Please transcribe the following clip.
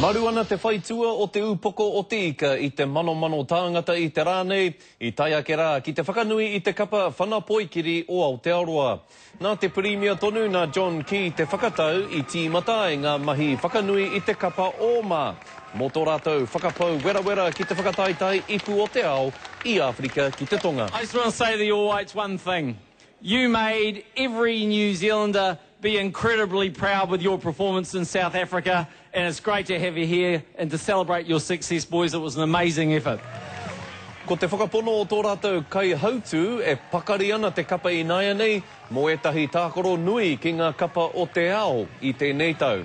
Maru ana te whaitua o te upoko o Te Ika i te manomano tāngata i te rā nei, i tae ake rā ki te whakanui i te kapa Whana Poikiri o Aotearoa. Nā te Pirimia tonu, nā John Key te whakatau, i tīmata ai ngā mahi whakanui i te kapa oma, mō tō rātou whakapau werawera ki te whakataetae ipu o te ao i Āwherika ki te Tonga. I just want to say to you all it's one thing. You made every New Zealander be incredibly proud with your performance in South Africa and it's great to have you here and to celebrate your success boys, it was an amazing effort. Ko te whakapono o tō rātou kaihautū e pakari ana te kapa ināianei mō ētahi tākaro nui ki ngā kapa o te ao i tēnei tau.